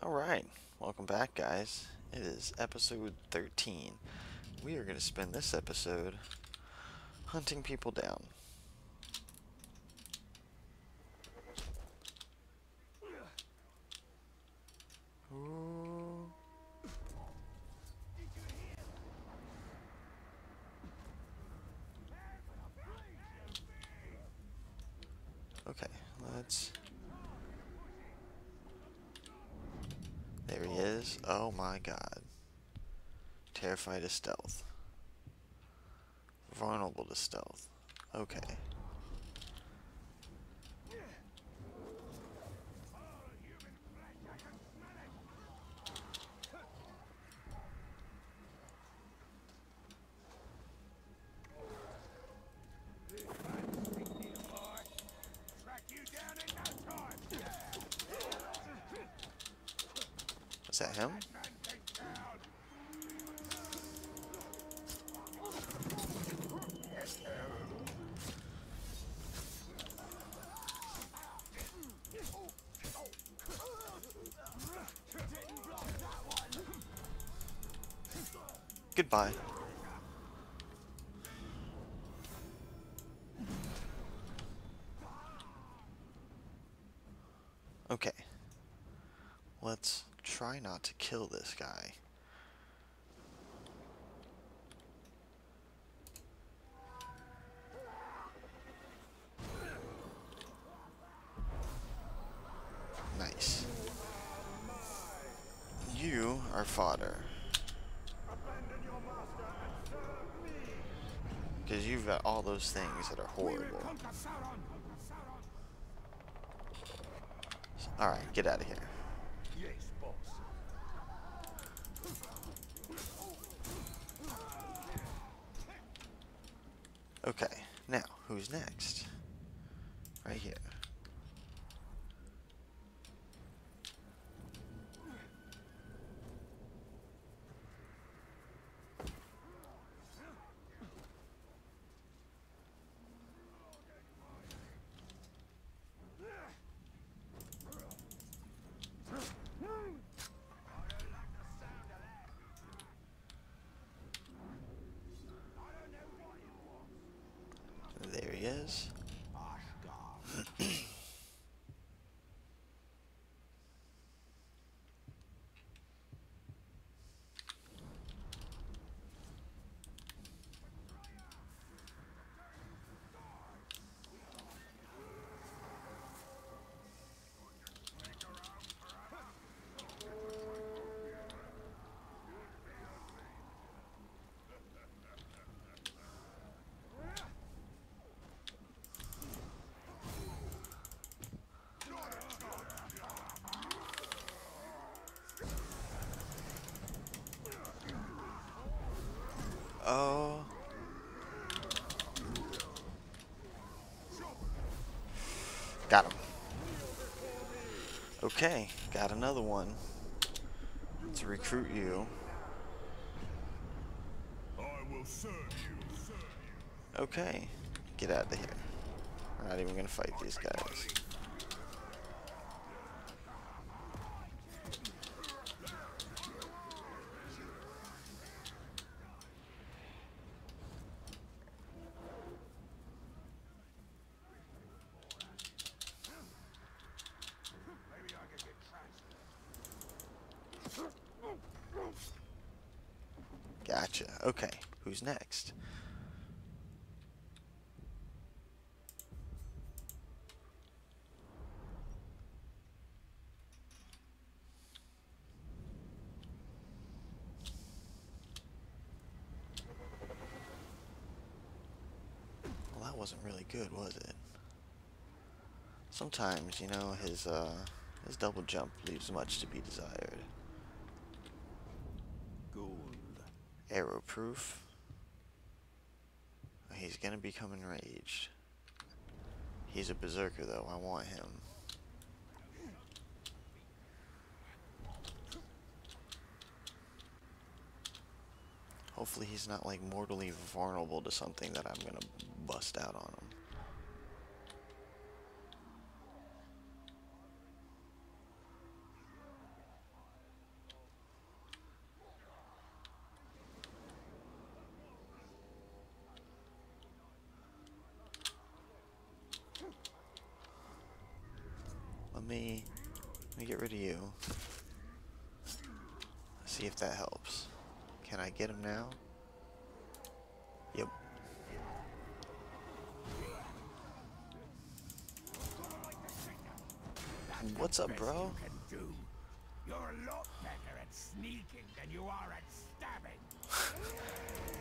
Alright, welcome back guys. It is episode 13. We are going to spend this episode hunting people down. Ooh. Okay, let's... There he is. Oh my god. Of stealth. Vulnerable to stealth. Okay. Is that him? Goodbye. Okay. Let's try not to kill this guy. Nice. You are fodder. Because you've got all those things that are horrible. Alright, get out of here. Yes, boss. Okay, now, who's next? Right here. There he is. Oh. Got him. Okay, got another one. To recruit you. Okay, get out of here. We're not even gonna fight these guys. Maybe I could get transferred. Gotcha. Okay, who's next? Well, that wasn't really good, was it? Sometimes, you know, his uh his double jump leaves much to be desired. Gold. Arrow proof. He's gonna become enraged. He's a berserker though, I want him. Hopefully he's not like mortally vulnerable to something that I'm gonna bust out on him.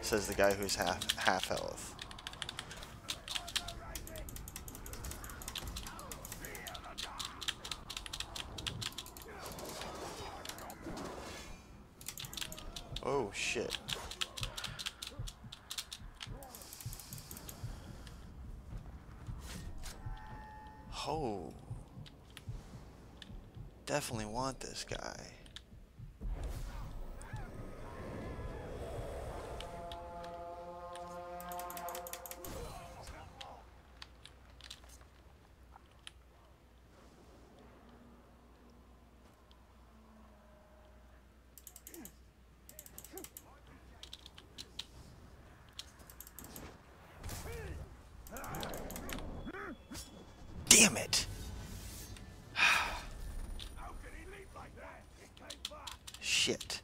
Says the guy who's half half health. Oh shit. Oh. Definitely want this guy. Damn it! How could he leave like that? It came back. Shit.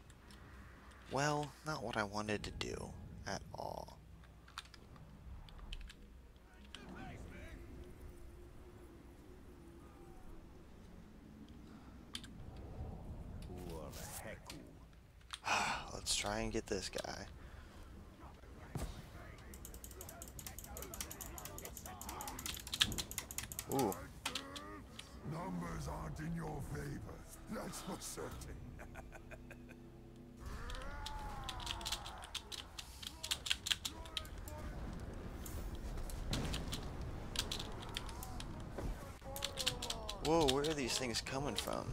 Well, not what I wanted to do at all. Poor Heku. Let's try and get this guy. Ooh. Numbers aren't in your favor. That's for certain. Whoa, where are these things coming from?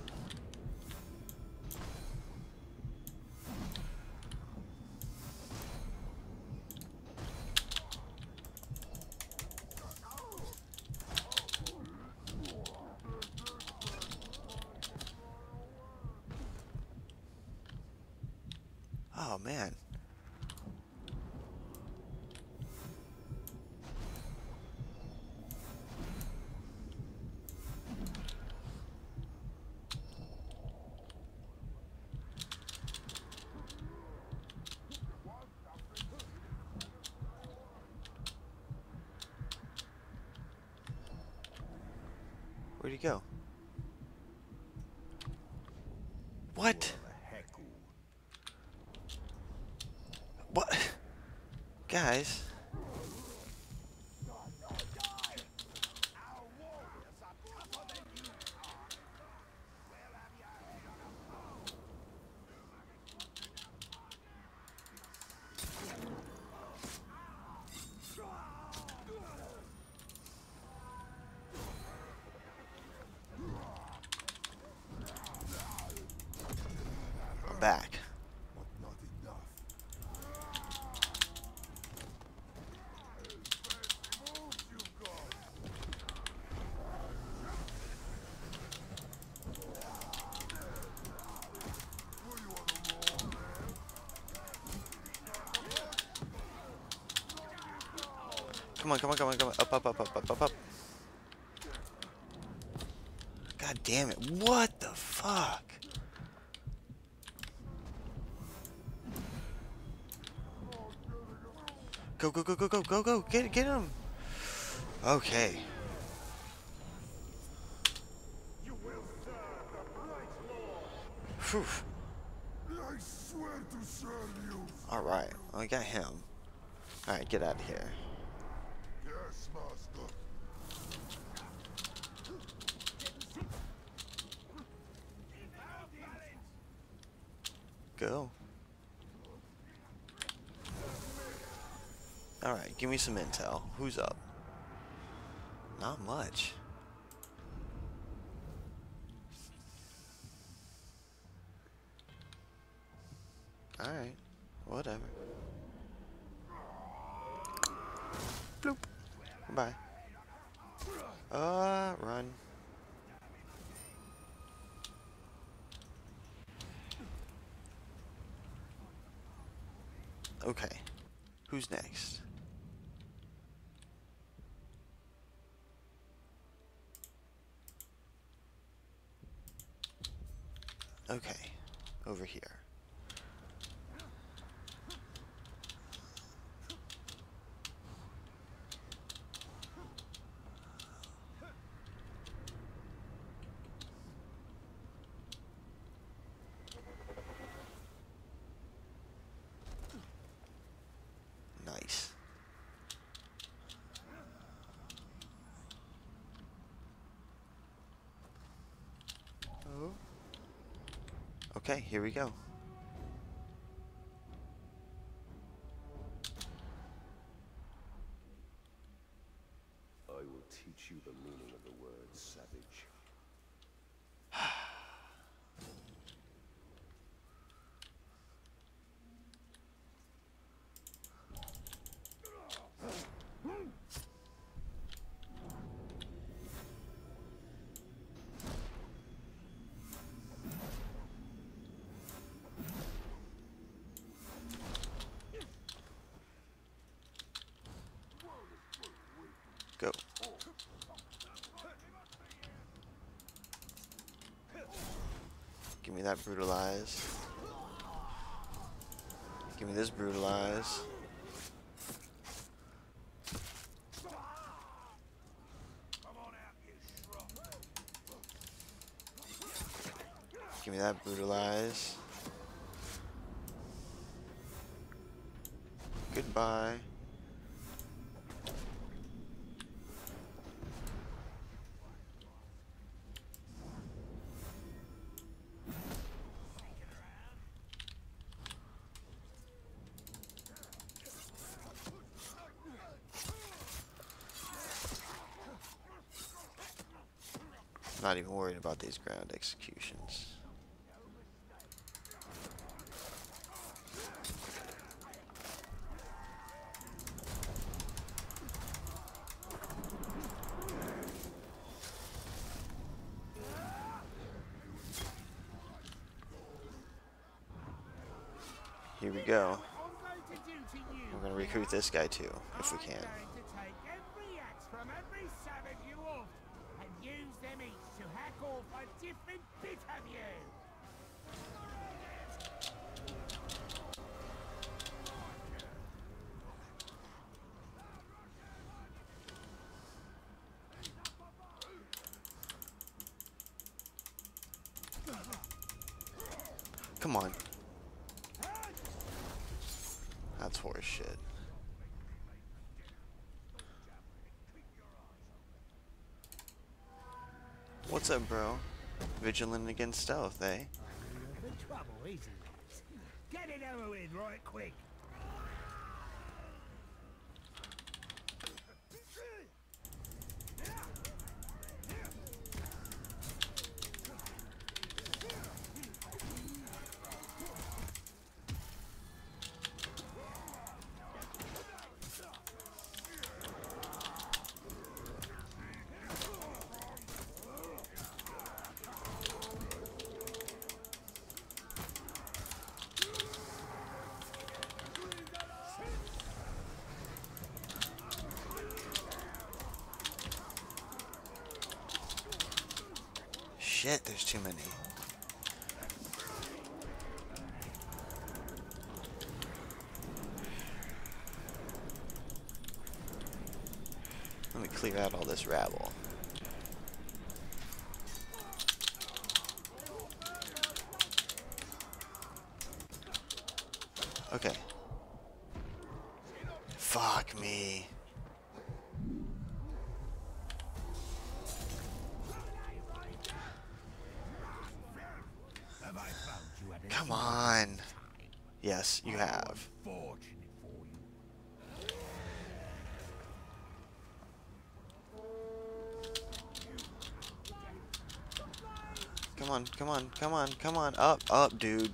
Oh man. Where'd he go? What? What? Guys. Up, up, up, up, up, up, up. God damn it. What the fuck? Go, go, go, go, go, go, go. Get, get him. Okay. Bright Lord. Phew. I got him. Alright, get out of here. Go. Alright, give me some intel. Who's up? Not much. Alright, whatever. Bloop. Bye. Uh, run. Okay. Who's next? Okay. Over here. Okay, here we go. I will teach you the meaning of the word savage. Go. Give me that brutalize. Give me this brutalize. Give me that brutalize. Goodbye. Not even worried about these ground executions. Here we go. I'm going to. We're recruit this guy too, if we can. A different bit of you. Come on. That's horse shit. What's up, bro? Vigilant against stealth, eh? The trouble is, get it over with right quick. Shit, there's too many. Let me clear out all this rabble. Come on, come on, come on. Up, up, dude.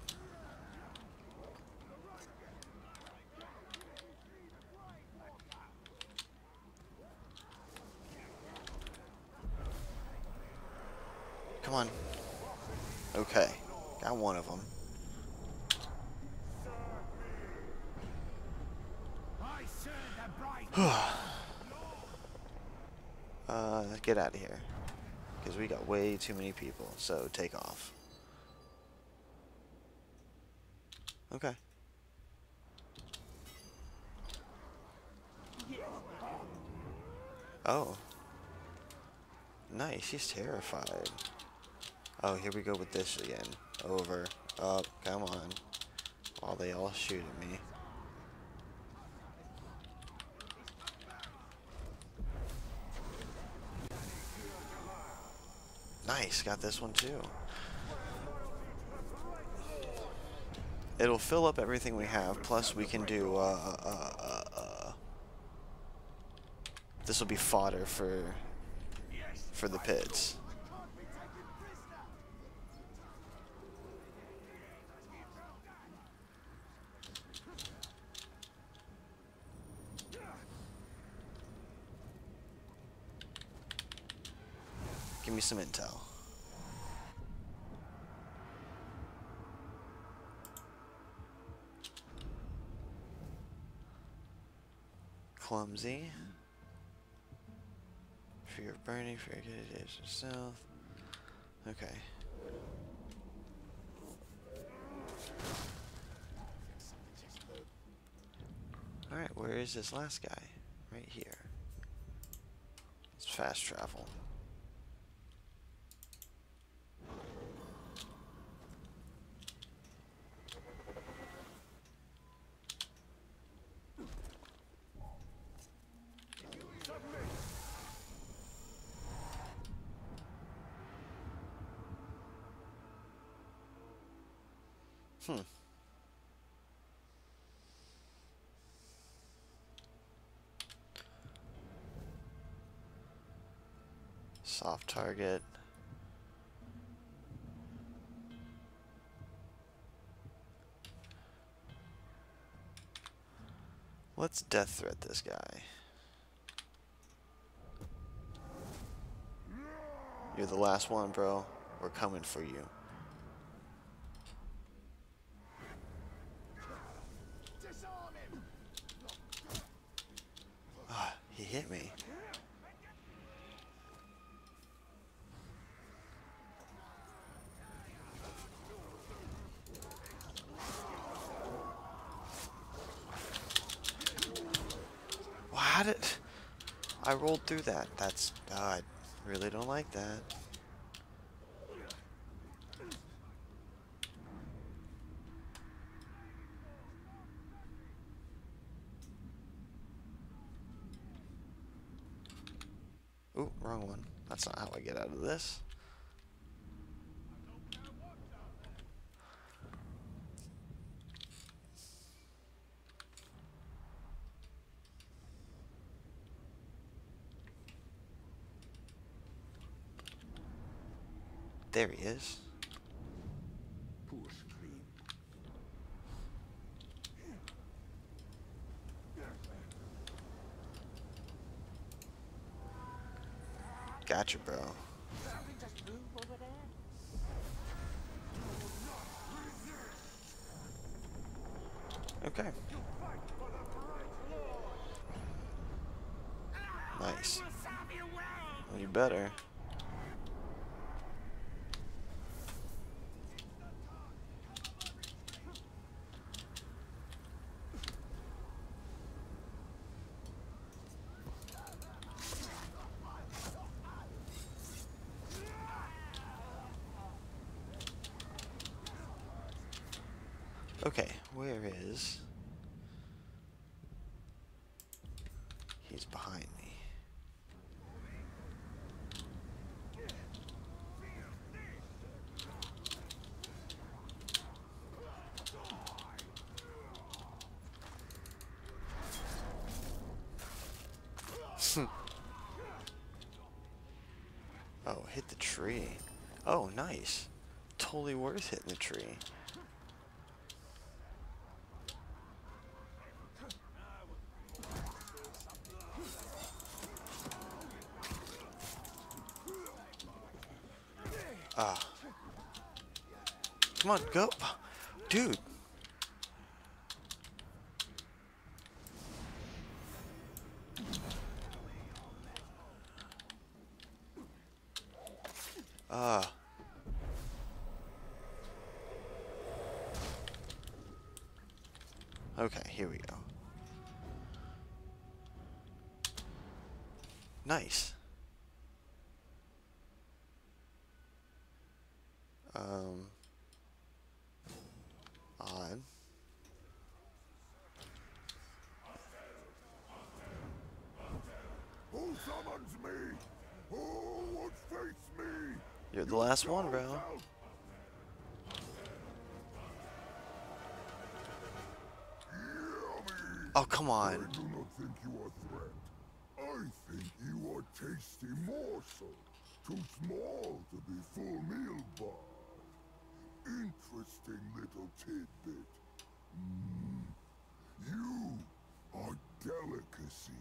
Come on. Okay. Got one of them. Uh, get out of here. Because we got way too many people, so take off. Okay. Oh. Nice, he's terrified. Oh, here we go with this again. Over. Up. Come on. While they all shoot at me. Nice, got this one too. It'll fill up everything we have, plus we can do, uh, uh, uh, uh this will be fodder for, for the pits. Give me some intel. Clumsy. Fear of burning, fear of days of south. Okay. Alright, where is this last guy? Right here. It's fast travel. Hmm. Soft target. Let's death threat this guy. You're the last one, bro. We're coming for you. Ah, he hit me. Wow, how did I rolled through that? That's I really don't like that. Ooh, wrong one. That's not how I get out of this. There he is. Gotcha, bro. Okay. Nice. Well, you better. Okay, where is... He's behind me. oh, hit the tree. Oh, nice. Totally worth hitting the tree. Ah. Come on, go. Dude. Ah. Okay, here we go. Nice. Um, odd. Who summons me? Who would face me? You're the last one, bro. Oh, come on. I do not think you are a threat. I think you are tasty morsel. Too small to be full meal bar. Interesting little tidbit. Mm. You are delicacy.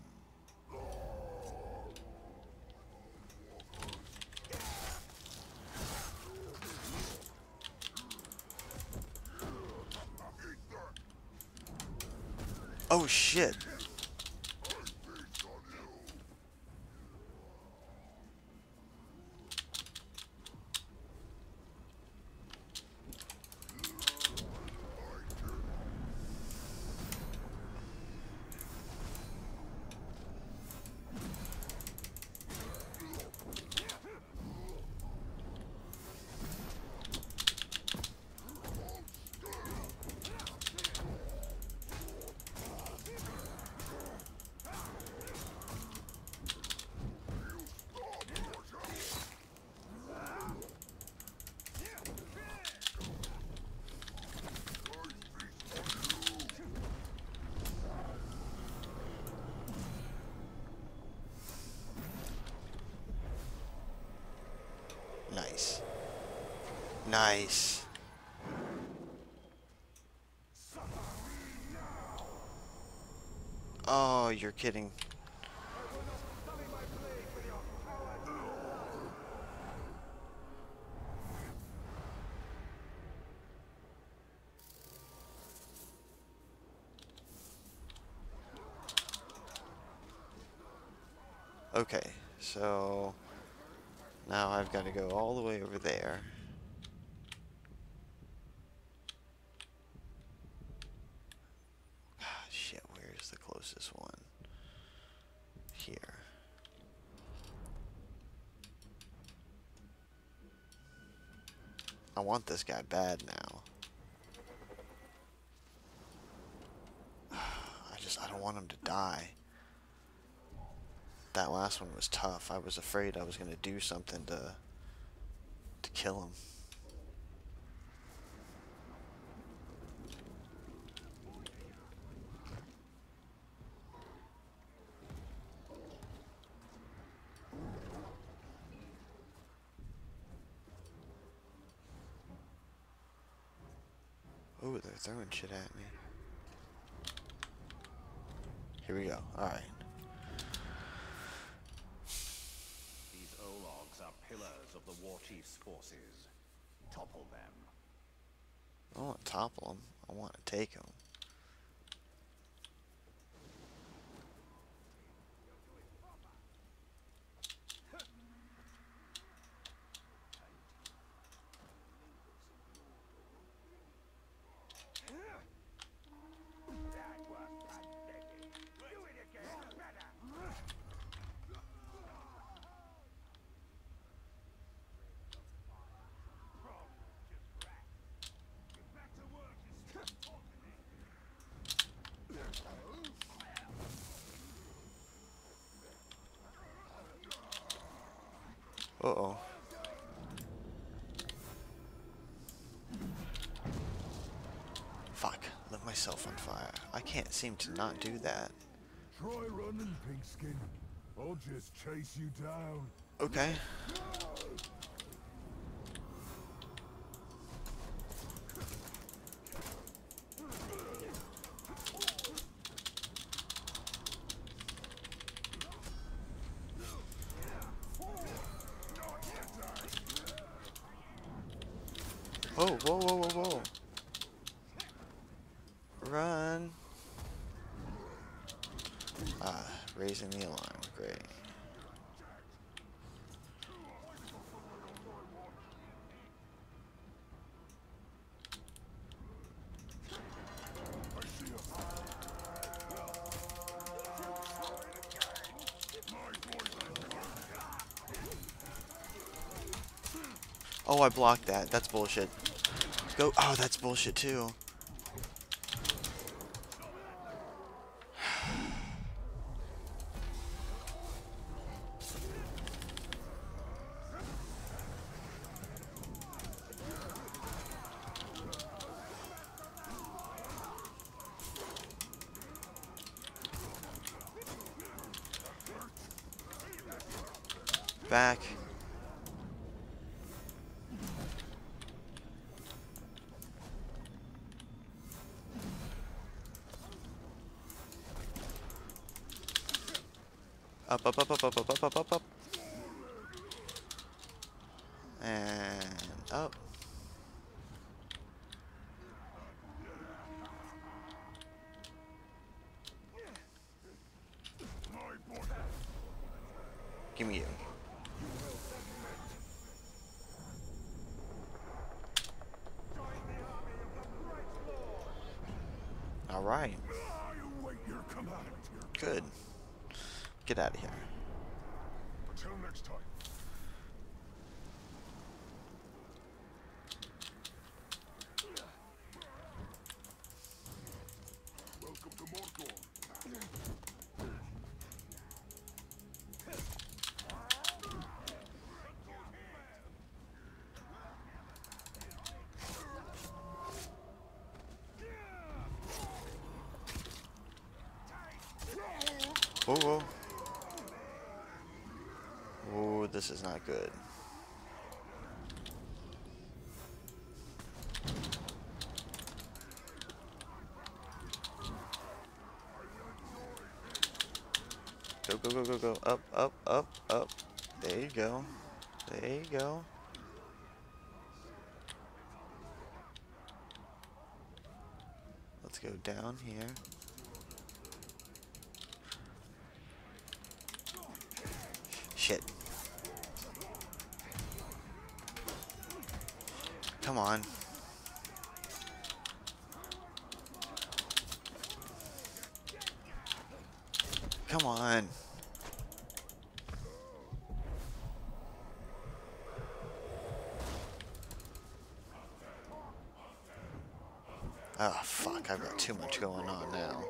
Oh, shit. I feast on you. Nice. Nice. Oh, you're kidding. Okay, so now I've got to go all the way over there. Ah, shit, where's the closest one? Here. I want this guy bad now. I just, I don't want him to die. That last one was tough. I was afraid I was going to do something to to kill him. Oh, they're throwing shit at me. Here we go. Alright. These Ologs are pillars of the War Chief's forces. Topple them. I don't want to topple them. I want to take him. That was pathetic. Do it again. Better. Get back to work and stop talking it. Uh oh. Fuck. Lit myself on fire. I can't seem to not do that. Try running, Pinkskin. I'll just chase you down. Okay. Whoa, whoa, whoa, whoa, whoa. Run. Ah, raising the alarm. Great. Oh, I blocked that. That's bullshit. Go. Oh, that's bullshit too. Back. Up, up, up, up, up, up, up, up, up, up. And up. Give me you. All right. I await your command, your Good. Get out of here. Until next time. Welcome to Mordor. Whoa, whoa. Oh, this is not good. Go, go, go, go, go. Up, up, up, up. There you go. There you go. Let's go down here. Shit. Come on. Come on. Oh, fuck. I've got too much going on now.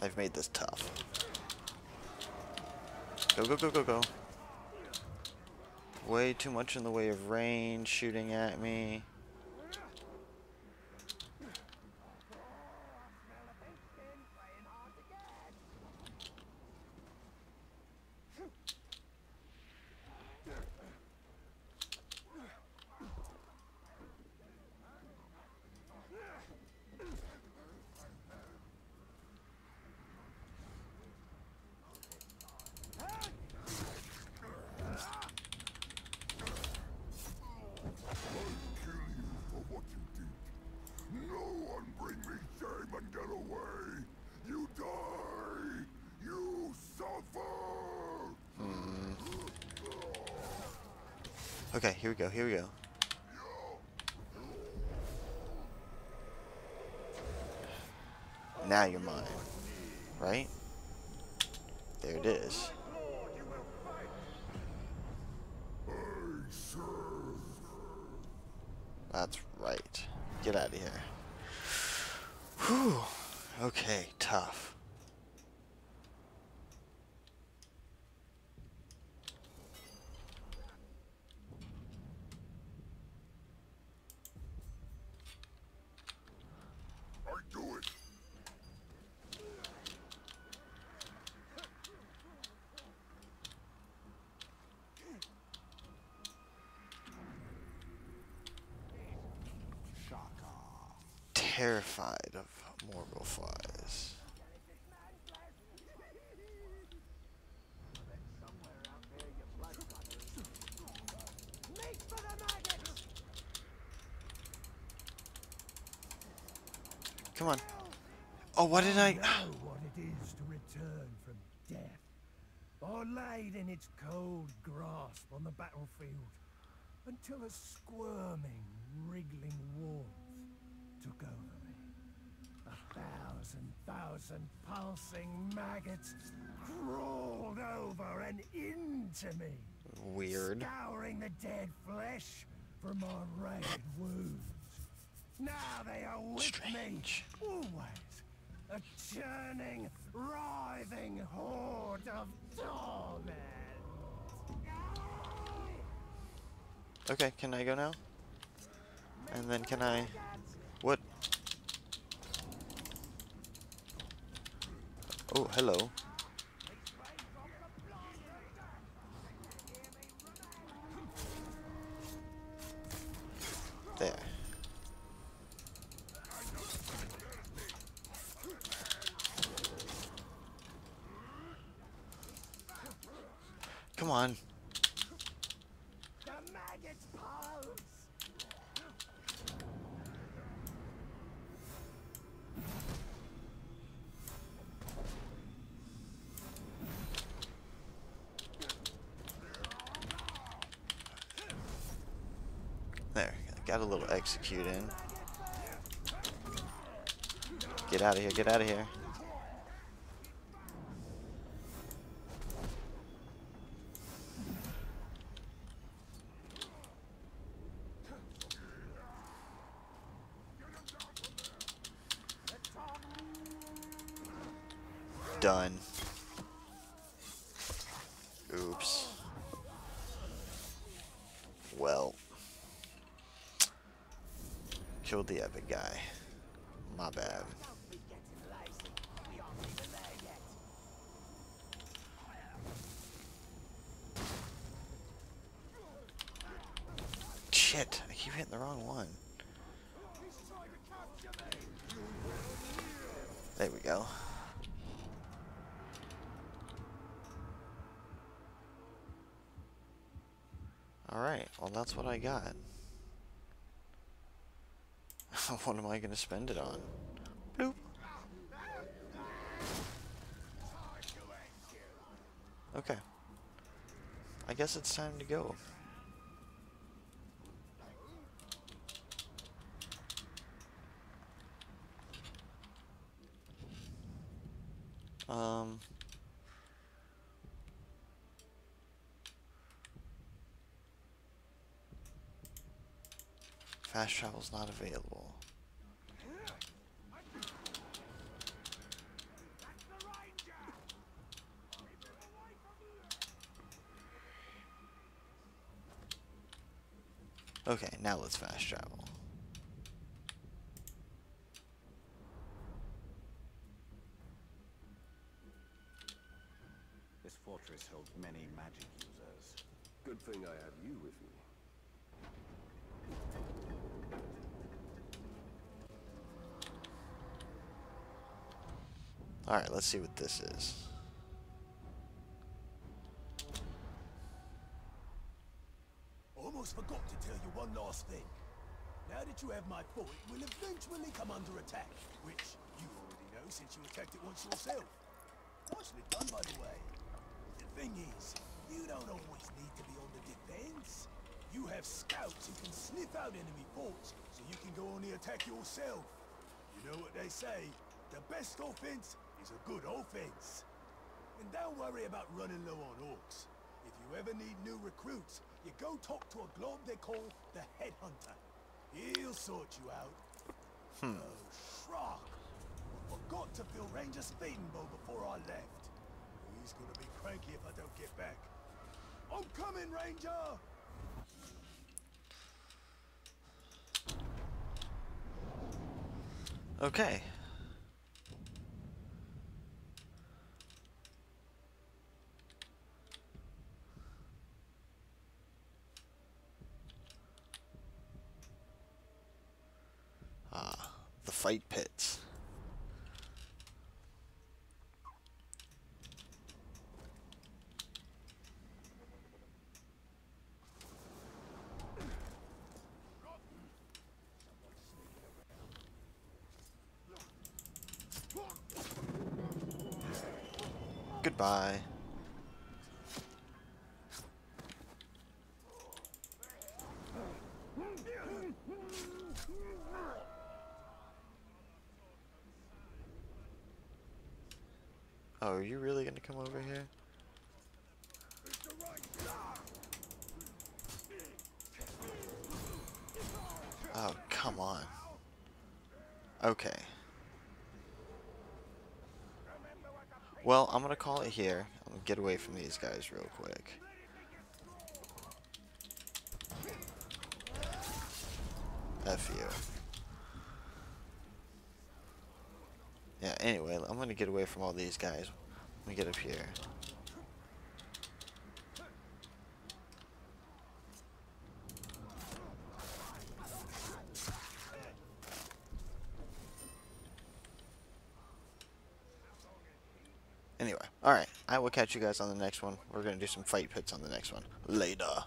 I've made this tough. Go, go, go, go, go. Way too much in the way of rain shooting at me. kill you for what you did. No one bring me shame and get away. You die. You suffer. Okay, here we go, here we go. Now you're mine. Right? There it is. I serve. That's right. Get out of here. Whew. Okay, tough. I do it. Terrified of Morgul flies. Come on. Oh, what did I... what it is to return from death, or laid in its cold grasp on the battlefield, until a squirming, wriggling warmth took over me. A thousand pulsing maggots crawled over and into me, Weird. scouring the dead flesh from my ragged wounds. Now they are with Strange. me, always a churning, writhing horde of torment. Okay, can I go now? And then can I... What? Oh, hello. There. Come on. The maggots pulse. There, got a little execute in. Get out of here, get out of here. Done. Oops. Well. Killed the epic guy. My bad. Shit, I keep hitting the wrong one. There we go. Alright, well that's what I got. What am I going to spend it on? Bloop. Okay. I guess it's time to go. Um... Fast travel's not available. Okay, now let's fast travel. This fortress holds many magic users. Good thing I have you with me. Alright, let's see what this is. It will eventually come under attack, which you already know since you attacked it once yourself. Nicely done, by the way. The thing is, you don't always need to be on the defense. You have scouts who can sniff out enemy forts, so you can go on the attack yourself. You know what they say, the best offense is a good offense. And don't worry about running low on orcs. If you ever need new recruits, you go talk to a glob they call the Headhunter. He'll sort you out. Hmm. Oh, Shrock. Forgot to fill Ranger speeding bow before I left. He's gonna be cranky if I don't get back. I'm coming, Ranger! Okay. Fight pits. Goodbye. Oh, are you really gonna come over here? Oh, come on. Okay. Well, I'm gonna call it here. I'm gonna get away from these guys real quick. F you. Yeah, anyway, I'm gonna get away from all these guys. Let me get up here. Anyway, alright. I will catch you guys on the next one. We're to do some fight pits on the next one. Later.